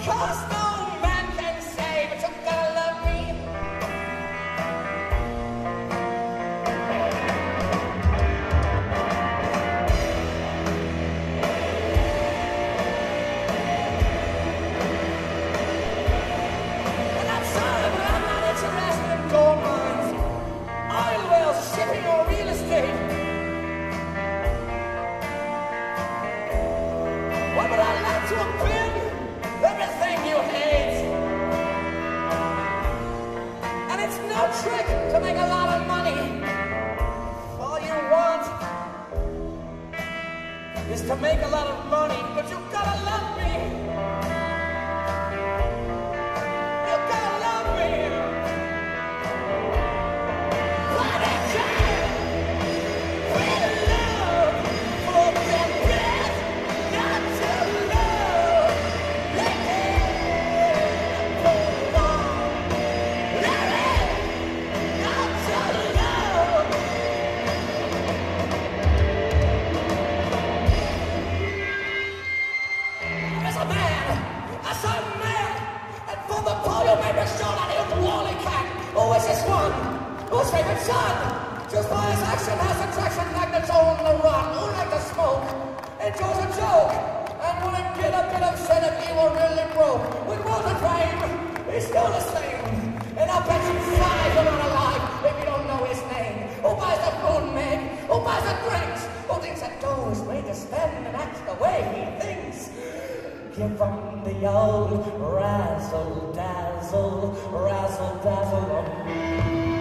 cost no make a lot of a man, a certain man, and from the podium made me sure that he was the Wally cat. Who is this one? Whose favorite son? Just by his action has attraction magnets on the run. Who like to smoke? Enjoys a joke. And when it get a bit upset if he were really broke. With Walter Crane, he's still the same. Give them the old razzle dazzle, razzle dazzle.